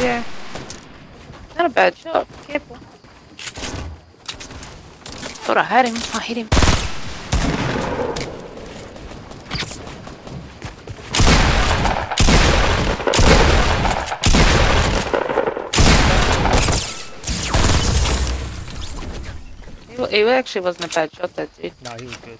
Yeah. Not a bad shot. Careful. Thought I had him. I hit him. It actually wasn't a bad shot, that dude. No, he was good.